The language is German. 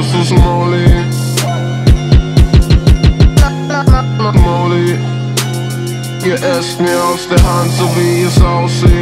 das ist Molly. Molly. Ihr esst mir aus der Hand, so wie es aussieht.